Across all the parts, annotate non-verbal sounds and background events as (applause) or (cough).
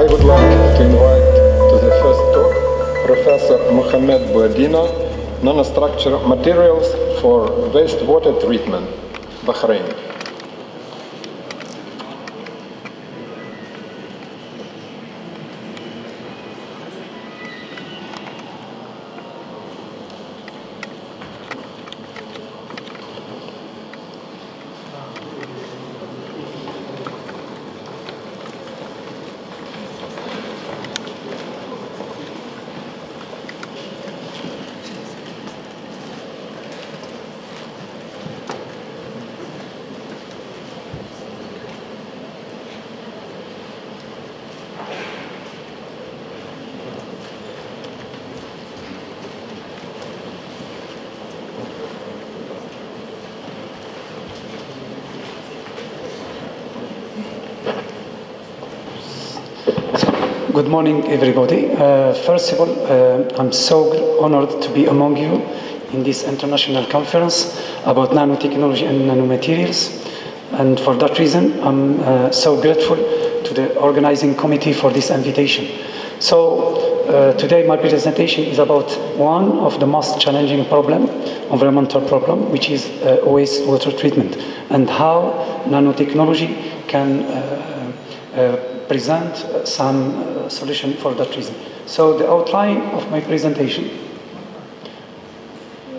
I would like to invite to the first talk Professor Mohamed Bououdina, Nanostructure Materials for Wastewater Treatment, Bahrain. Good morning, everybody. Uh, first of all, uh, I'm so honored to be among you in this international conference about nanotechnology and nanomaterials. And for that reason, I'm uh, so grateful to the organizing committee for this invitation. So uh, today my presentation is about one of the most challenging problem, environmental problem, which is uh, wastewater treatment, and how nanotechnology can uh, present some uh, solution for that reason. So the outline of my presentation.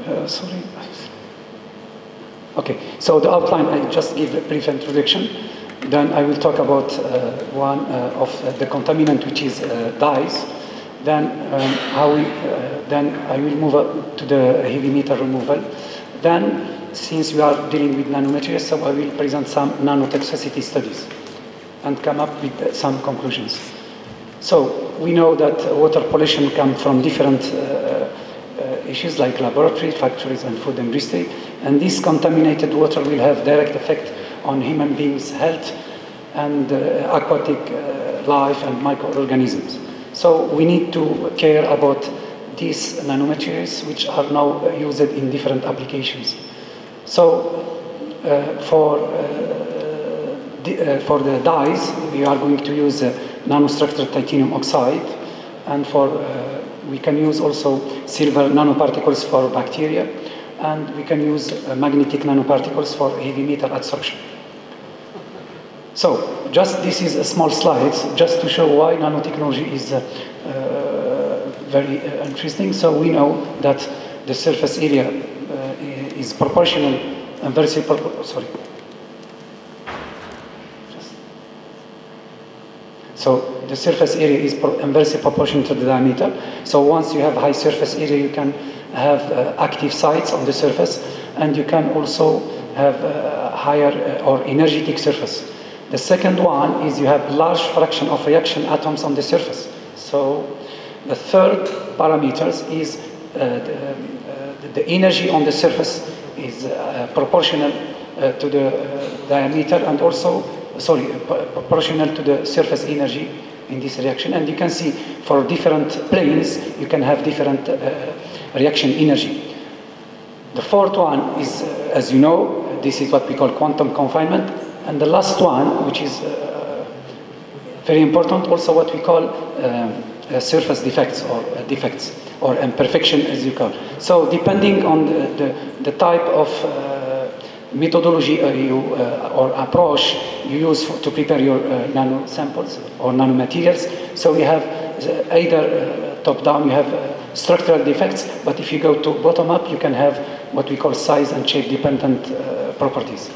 Uh, sorry. Okay, so the outline, I just give a brief introduction. Then I will talk about uh, one uh, of the contaminant, which is uh, dyes. Then um, how we, uh, then I will move up to the heavy metal removal. Then, since we are dealing with nanomaterials, so I will present some nanotoxicity studies and come up with some conclusions. So we know that water pollution comes from different uh, uh, issues like laboratory, factories, and food industry, and this contaminated water will have direct effect on human beings' health and uh, aquatic uh, life and microorganisms. So we need to care about these nanomaterials, which are now used in different applications. So uh, for uh, Eh, for the dyes, we are going to use uh, nanostructured titanium oxide, and for uh, we can use also silver nanoparticles for bacteria, and we can use magnetic nanoparticles for heavy metal adsorption. So, just this is a small slide, just to show why nanotechnology is very interesting. So we know that the surface area is proportional and very sorry So the surface area is inversely proportional to the diameter. So once you have high surface area, you can have uh, active sites on the surface, and you can also have a higher uh, or energetic surface. The second one is you have large fraction of reaction atoms on the surface. So the third parameters is uh, the, the, energy on the surface is proportional to the diameter and also sorry, proportional to the surface energy in this reaction. And you can see for different planes, you can have different uh, reaction energy. The fourth one is, uh, as you know, this is what we call quantum confinement. And the last one, which is uh, very important, also what we call surface defects or defects or imperfection as you call. So depending on the, the, the type of methodology uh, you, uh, or approach you use for, to prepare your uh, nano samples or nanomaterials. So you have either top down, you have structural defects, but if you go to bottom up, you can have what we call size and shape dependent properties.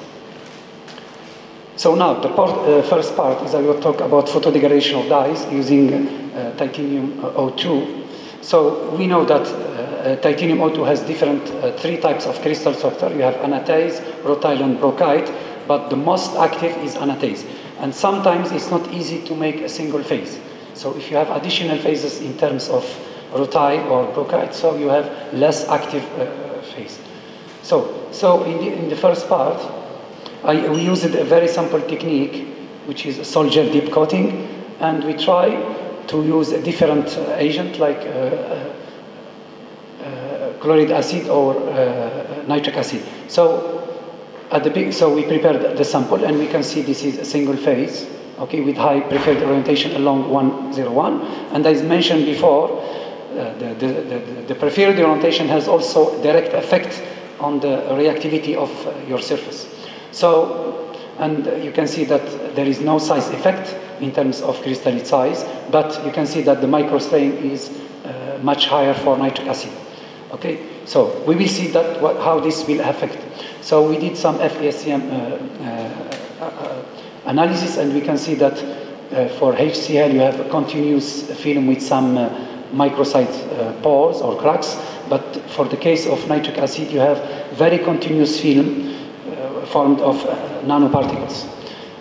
So now the part, uh, first part is I will talk about photodegradation of dyes using uh, titanium O2. So we know that uh, titanium O2 has different three types of crystal structure. You have anatase, rutile, and brookite, but the most active is anatase. And sometimes it's not easy to make a single phase. So if you have additional phases in terms of rutile or brookite, so you have less active uh, phase. So, so in the, in the first part, I, we used a very simple technique, which is sol-gel dip coating, and we try to use a different uh, agent like uh, uh, chloric acid or nitric acid. So at the big, so we prepared the sample and we can see this is a single phase okay, with high preferred orientation along 101. And as mentioned before, uh, the, the, the, the, preferred orientation has also direct effect on the reactivity of uh, your surface. So, and you can see that there is no size effect in terms of crystalline size, but you can see that the microstrain is uh, much higher for nitric acid. Okay, so we will see that what, how this will affect. So we did some FESEM uh, uh, uh, analysis, and we can see that uh, for HCl you have a continuous film with some uh, microsite pores or cracks, but for the case of nitric acid you have very continuous film formed of nanoparticles.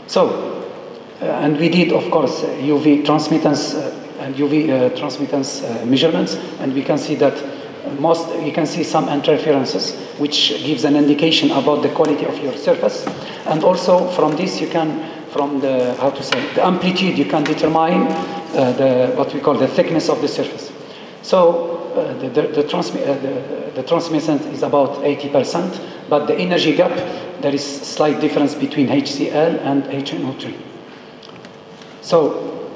So uh, and we did, of course, UV transmittance uh, and UV uh, transmittance measurements, and we can see that most you can see some interferences which gives an indication about the quality of your surface. And also from this you can from the how to say the amplitude you can determine uh, the what we call the thickness of the surface. So uh, the, the, the, transmi- uh, the, the transmittance is about 80% but the energy gap there is slight difference between HCl and HNO3 so,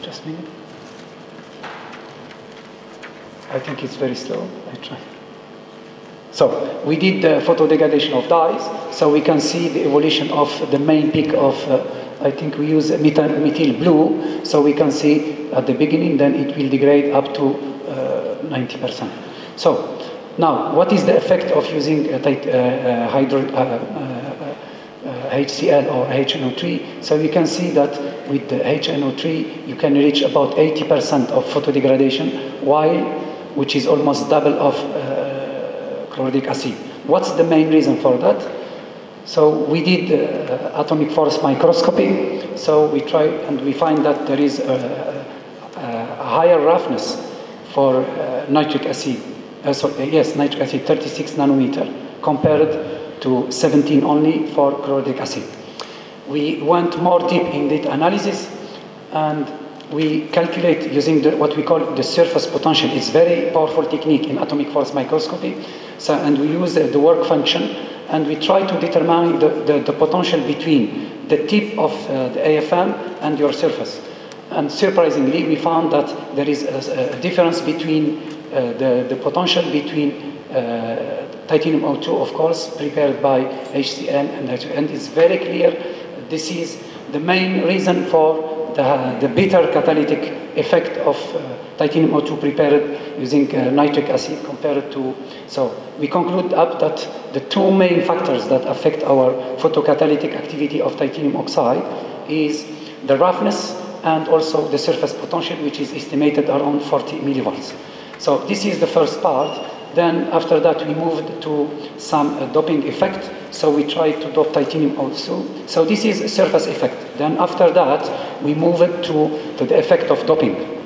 just a minute. I think it's very slow. I try. So we did the photo degradation of dyes, so we can see the evolution of the main peak of, uh, I think we use methyl, methyl blue, so we can see at the beginning, then it will degrade up to uh, 90%. So now, what is the effect of using uh, uh hydro, uh, uh, HCl or HNO3. So you can see that with the HNO3, you can reach about 80% of photodegradation, while, which is almost double of uh, chlorhydric acid. What's the main reason for that? So we did uh, atomic force microscopy. So we try and we find that there is a, a higher roughness for uh, nitric acid. Uh, sorry, yes, nitric acid, 36 nanometer compared to 17 only for chlorhydric acid. We went more deep in that analysis and we calculate using the, what we call the surface potential. It's very powerful technique in atomic force microscopy. So, and we use the, the work function and we try to determine the, the, the potential between the tip of uh, the AFM and your surface. And surprisingly, we found that there is a, a difference between uh, the, the potential between uh, titanium O2, of course, prepared by HCl and And it's very clear this is the main reason for the, the bitter catalytic effect of uh, titanium O2 prepared using uh, nitric acid compared to. So we conclude up that the two main factors that affect our photocatalytic activity of titanium oxide is the roughness and also the surface potential, which is estimated around 40 millivolts. So this is the first part. Then after that, we moved to some uh, doping effect. So we tried to dope titanium also. So this is a surface effect. Then after that, we moved to, to the effect of doping. Uh,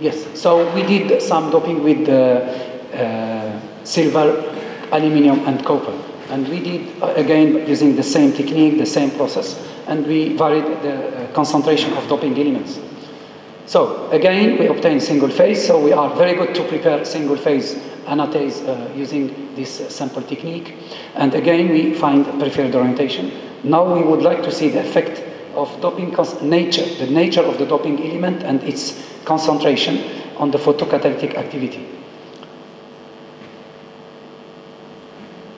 yes, so we did some doping with uh, silver, aluminium, and copper. And we did, uh, again, using the same technique, the same process, and we varied the uh, concentration of doping elements. So again, we obtain single phase, so we are very good to prepare single phase anatase uh, using this uh, sample technique. And again, we find preferred orientation. Now we would like to see the effect of doping nature, the nature of the doping element and its concentration on the photocatalytic activity.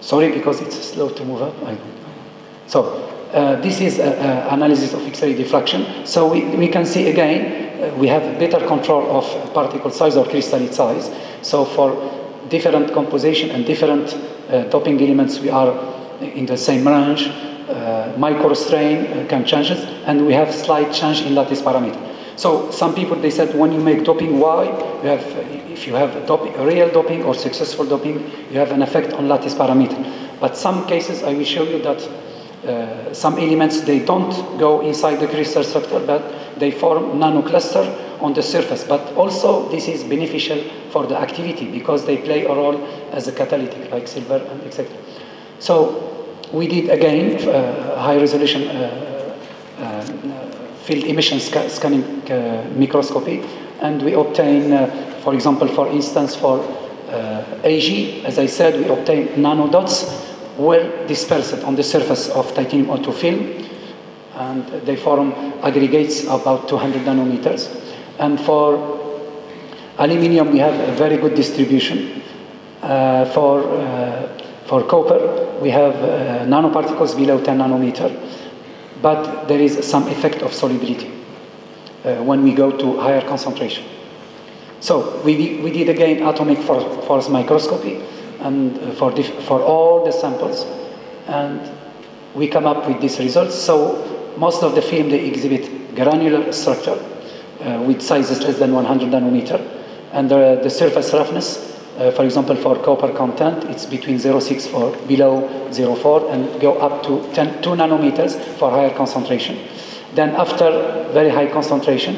Sorry, because it's slow to move up. So uh, this is an analysis of X-ray diffraction. So we, we can see again uh, we have better control of particle size or crystalline size. So for different composition and different uh, doping elements, we are in the same range. Uh, microstrain uh, can change and we have slight change in lattice parameter. So some people they said when you make doping Y, you have if you have doping, real doping or successful doping, you have an effect on lattice parameter. But some cases I will show you that uh, some elements they don't go inside the crystal structure, but they form nanocluster on the surface. But also this is beneficial for the activity because they play a role as a catalytic, like silver and etc. So we did again uh, high resolution uh, uh, field emission sc scanning uh, microscopy, and we obtain, for example, for instance, for AG, as I said, we obtain nanodots well dispersed on the surface of titanium O2 film. and they form aggregates about 200 nanometers. And for aluminium, we have a very good distribution. Uh, for, uh, for copper, we have uh, nanoparticles below 10 nanometer, but there is some effect of solubility uh, when we go to higher concentration. So we, we did again atomic force microscopy and uh, for, for all the samples, and we come up with these results. So most of the film they exhibit granular structure uh, with sizes less than 100 nanometer, and the, the surface roughness, uh, for example, for copper content, it's between 0.64 below 0.4 and go up to 10, 2 nanometers for higher concentration. Then after very high concentration,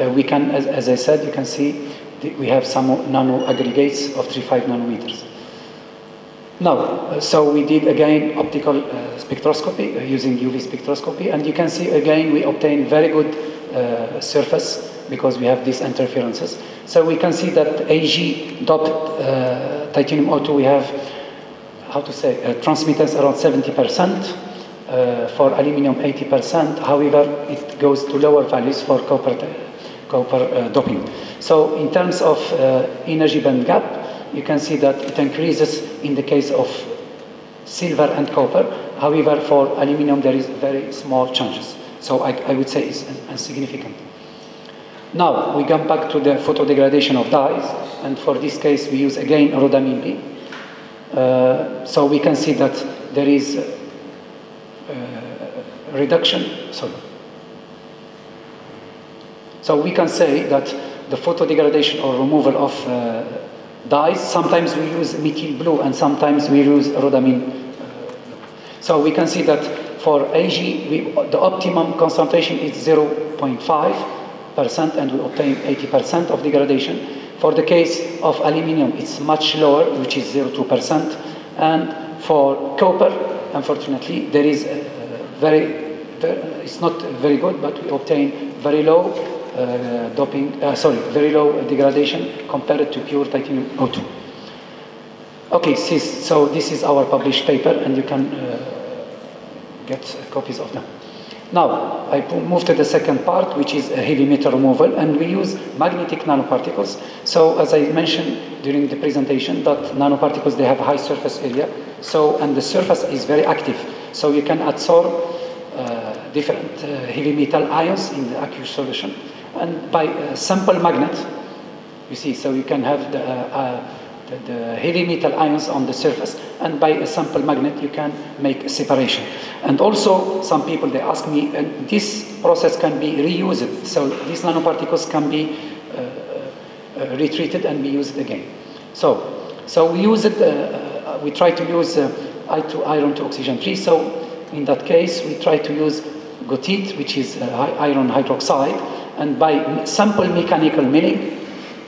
uh, we can, as, as, I said, you can see the, we have some nano aggregates of 3.5 nanometers. Now, uh, so we did again optical uh, spectroscopy uh, using UV spectroscopy, and you can see again we obtain very good uh, surface because we have these interferences. So we can see that Ag doped uh, titanium O2 we have, how to say, transmittance around 70%. Uh, for aluminium 80%. However, it goes to lower values for copper, copper uh, doping. So in terms of uh, energy band gap, you can see that it increases in the case of silver and copper. However, for aluminium, there is very small changes. So I, I would say it's insignificant. Now, we come back to the photodegradation of dyes, and for this case, we use again rhodamine B. Uh, so we can see that there is uh, reduction, sorry. So we can say that the photodegradation or removal of uh, dyes, sometimes we use methyl blue and sometimes we use rhodamine. So we can see that for Ag, we, the optimum concentration is 0.5% and we obtain 80% of degradation. For the case of aluminium, it's much lower, which is 0.2%. And for copper, unfortunately, there is very, very, it's not very good, but we obtain very low uh, doping, uh, sorry, very low degradation compared to pure titanium O2. Okay, so this is our published paper, and you can uh, get copies of them. Now, I move to the second part, which is a heavy metal removal, and we use magnetic nanoparticles. So, as I mentioned during the presentation, that nanoparticles, they have high surface area, so, and the surface is very active. So you can absorb uh, different uh, heavy metal ions in the aqueous solution. And by a sample magnet, you see, so you can have the, uh, the, the, heavy metal ions on the surface, and by a sample magnet you can make a separation. And also, some people they ask me, uh, this process can be reused, so these nanoparticles can be uh, uh, retreated and be used again. So, so we use it. we try to use I2 iron to oxygen 3. So in that case, we try to use goethite, which is iron hydroxide, and by sample mechanical milling,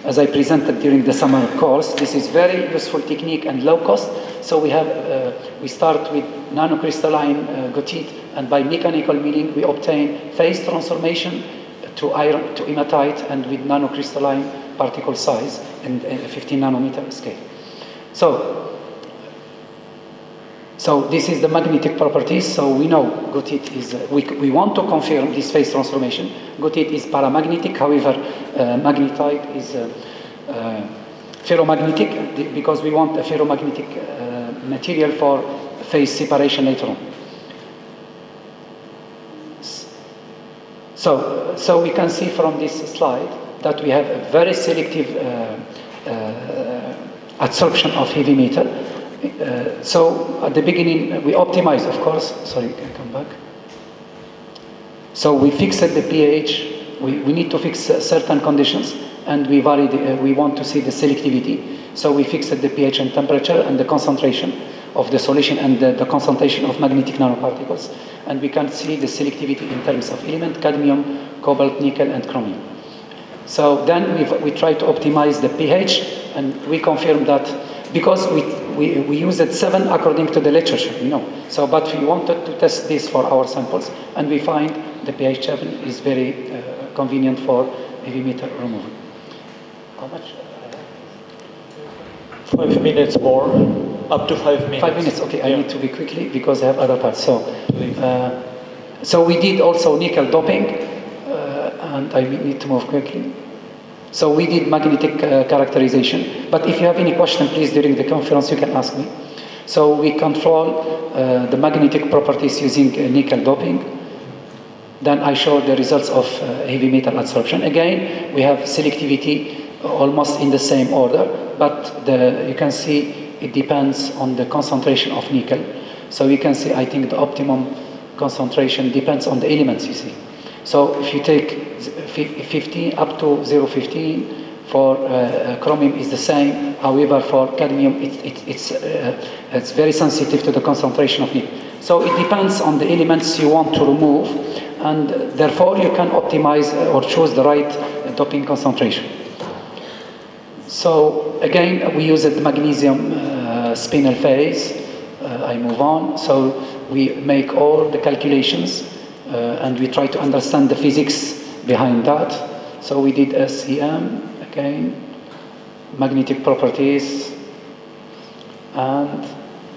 as I presented during the summer course, this is very useful technique and low cost. So we have uh, we start with nanocrystalline uh, goethite, and by mechanical milling we obtain phase transformation to iron to hematite, and with nanocrystalline particle size and 15 nanometer scale. So so this is the magnetic properties. So we know goethite is, uh, we, we want to confirm this phase transformation. Goethite is paramagnetic, however, uh, magnetite is uh, uh ferromagnetic because we want a ferromagnetic uh, material for phase separation later on. So, so we can see from this slide that we have a very selective uh, absorption of heavy metal uh, so at the beginning, we optimize, of course. Sorry, can I come back? So we fixed the pH. We, we need to fix certain conditions, and we vary. Uh, we want to see the selectivity. So we fixed the pH and temperature and the concentration of the solution and the, the, concentration of magnetic nanoparticles. And we can see the selectivity in terms of element, cadmium, cobalt, nickel, and chromium. So then we we try to optimize the pH, and we confirm that because we, we, we use it 7 according to the literature, you know. So, but we wanted to test this for our samples, and we find the pH 7 is very uh, convenient for heavy metal removal. How much? Five minutes more, up to five minutes. Five minutes, okay. Yeah. I need to be quickly because I have other parts. So, uh, So we did also nickel doping, uh, and I need to move quickly. So we did magnetic uh, characterization. But if you have any question, please, during the conference, you can ask me. So we control uh, the magnetic properties using uh, nickel doping. Then I show the results of uh, heavy metal adsorption. Again, we have selectivity almost in the same order, but the, you can see it depends on the concentration of nickel. So you can see, I think the optimum concentration depends on the elements you see. So if you take 15 up to 0.15 for uh, chromium is the same. However, for cadmium, it, it, it's, uh, it's very sensitive to the concentration of nickel. So it depends on the elements you want to remove, and therefore you can optimize or choose the right doping concentration. So again, we use the magnesium uh, spinel phase. Uh, I move on. So we make all the calculations uh, and we try to understand the physics behind that. So we did SEM again, magnetic properties, and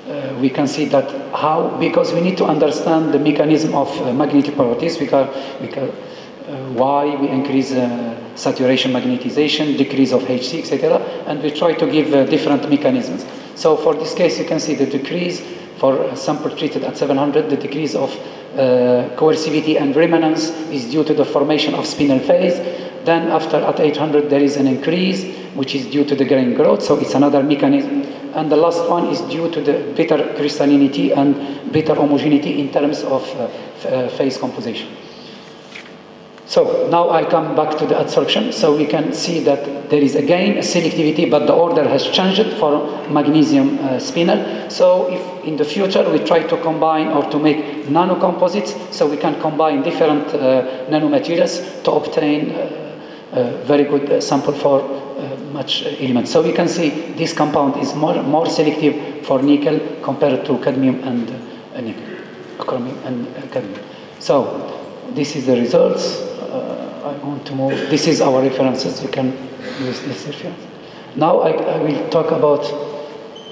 uh, we can see that how, because we need to understand the mechanism of uh, magnetic properties, because, because uh, why we increase uh, saturation magnetization, decrease of Hc, etc. And we try to give uh, different mechanisms. So for this case, you can see the decrease for sample treated at 700, the decrease of uh, coercivity and remanence is due to the formation of spinel phase. Then after at 800, there is an increase, which is due to the grain growth. So it's another mechanism. And the last one is due to the better crystallinity and better homogeneity in terms of uh, phase composition. So now I come back to the adsorption. So we can see that there is again a selectivity, but the order has changed for magnesium uh, spinel. So if in the future we try to combine or to make nanocomposites, so we can combine different uh, nanomaterials to obtain uh, a very good sample for uh, much elements. So we can see this compound is more, more selective for nickel compared to cadmium and uh, nickel, chromium and uh, cadmium. So this is the results. Uh, I want to move. This is our references. You can use this reference. Now I, I will talk about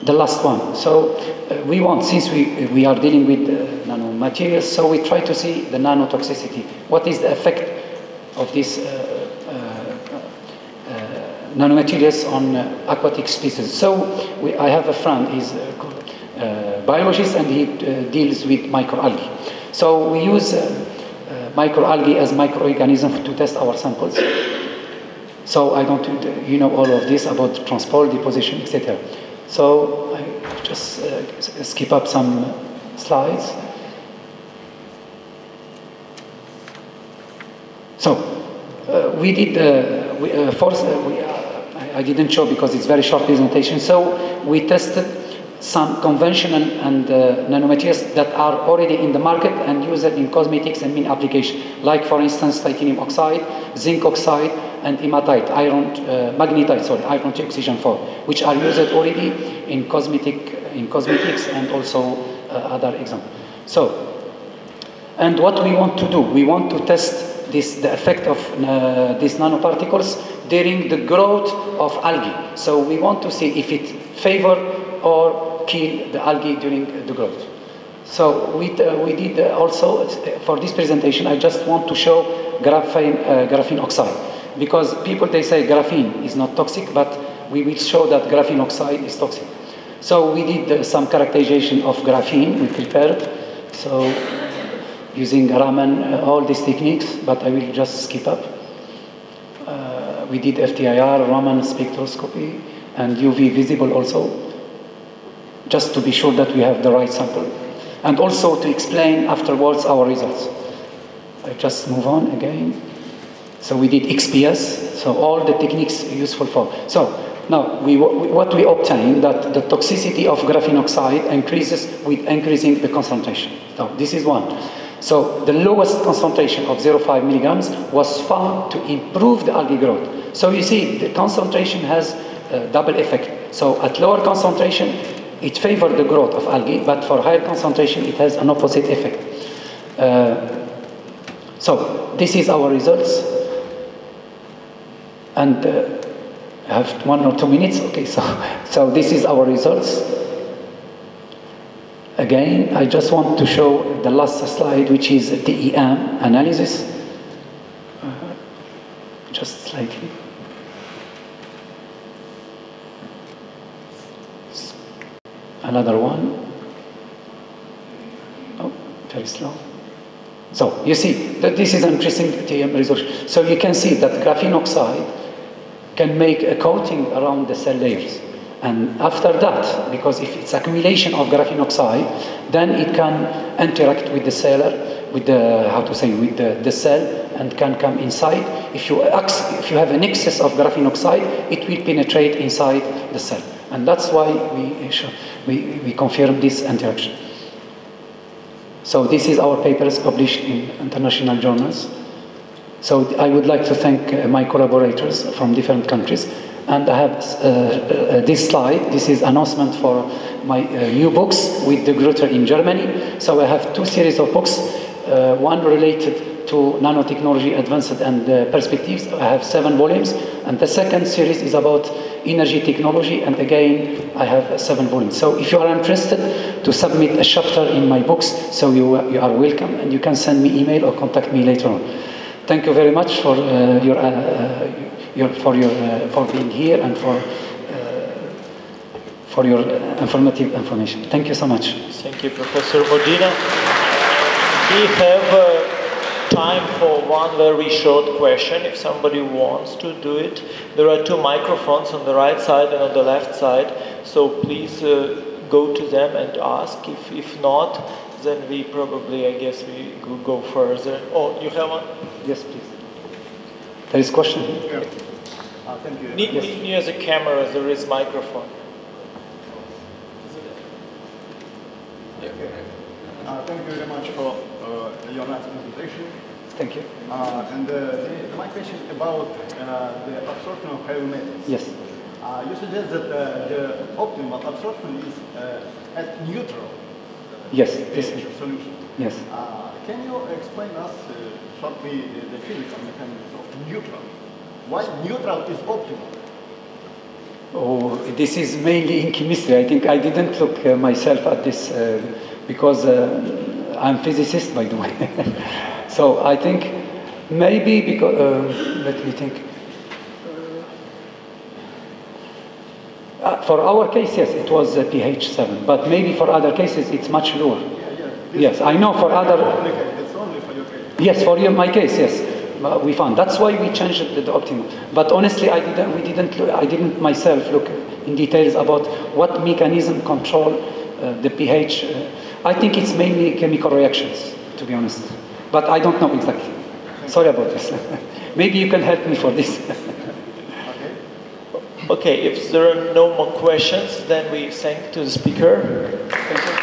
the last one. So uh, we want, since we, we are dealing with uh, nanomaterials, so we try to see the nanotoxicity. What is the effect of these uh, uh, uh, nanomaterials on aquatic species? So we, I have a friend, he's a biologist, and he deals with microalgae. So we use microalgae as microorganisms to test our samples. So I don't, you know all of this about transport, deposition, etc. So I just uh, skip up some slides. So uh, we did, uh, we, uh, first, uh, we, I, I didn't show because it's very short presentation. So we tested some conventional and uh, nanomaterials that are already in the market and used in cosmetics and many applications, like for instance titanium oxide, zinc oxide, and hematite, iron, uh, magnetite, sorry, iron oxygen 4, which are used already in cosmetic, in cosmetics and also uh, other examples. So, and what we want to do, we want to test this, the effect of uh, these nanoparticles during the growth of algae. So we want to see if it favor or kill the algae during the growth. So we, uh, we did uh, also, uh, for this presentation, I just want to show graphene, uh, graphene oxide. Because people, they say graphene is not toxic, but we will show that graphene oxide is toxic. So we did uh, some characterization of graphene, we prepared. So using Raman, uh, all these techniques, but I will just skip up. we did FTIR, Raman spectroscopy, and UV visible also just to be sure that we have the right sample. And also to explain afterwards our results. I just move on again. So we did XPS, so all the techniques useful for. So now, we, what we obtain that the toxicity of graphene oxide increases with increasing the concentration. So this is one. So the lowest concentration of 0.5 milligrams was found to improve the algae growth. So you see, the concentration has a double effect. So at lower concentration, it favors the growth of algae, but for higher concentration, it has an opposite effect. Uh, so this is our results. And uh, I have one or two minutes. Okay, so, (laughs) so this is our results. Again, I just want to show the last slide, which is TEM analysis. Uh, just slightly. Another one. Oh, very slow. So you see that this is interesting TEM resolution. So you can see that graphene oxide can make a coating around the cell layers. And after that, because if it's accumulation of graphene oxide, then it can interact with the cell, with the, how to say, with the, the cell and can come inside. If you, if you have an excess of graphene oxide, it will penetrate inside the cell. And that's why we, we, we confirm this interaction. So this is our papers published in international journals. So I would like to thank uh, my collaborators from different countries. And I have uh, uh, this slide. This is announcement for my uh, new books with De Gruyter in Germany. So I have two series of books, uh, one related to nanotechnology advanced and uh, perspectives. I have seven volumes. And the second series is about energy technology. And again, I have seven volumes. So if you are interested to submit a chapter in my books, so you, you are welcome. And you can send me email or contact me later on. Thank you very much for uh, your, uh, your, for your uh, for being here and for for your informative information. Thank you so much. Thank you, Professor Modina. We have time for one very short question if somebody wants to do it. There are two microphones on the right side and on the left side, so please uh, go to them and ask. If, if not, then we probably, I guess, we could go further. Oh, you have one? Yes, please. There is question. Yeah. Uh, thank you. Ne- Yes. Near the camera, there is microphone. Uh, thank you very much for uh, your nice presentation. Thank you. Uh, and uh, the, my question is about uh, the absorption of heavy metals. Yes. Uh, you suggest that uh, the optimal absorption is uh, at neutral Yes. This. pH solution. Yes. Uh, can you explain us uh, shortly the, the physics and mechanics of neutral? Why neutral is optimal? Oh, this is mainly in chemistry. I think I didn't look uh, myself at this uh, because uh, I'm physicist, by the way. (laughs) so I think maybe because uh, let me think. Uh, for our case, yes, it was uh, pH seven, but maybe for other cases it's much lower. Yeah, yeah. Yes, I know for other. It's only for your case. Yes, for your, my case, yes. We found that's why we changed the, the optimum. But honestly, I didn't. We didn't. Look, I didn't myself look in details about what mechanism control uh, the pH. Uh, I think it's mainly chemical reactions, to be honest. But I don't know exactly. Sorry about this. (laughs) Maybe you can help me for this. (laughs) Okay. Okay, if there are no more questions, then we thank to the speaker. Thank you.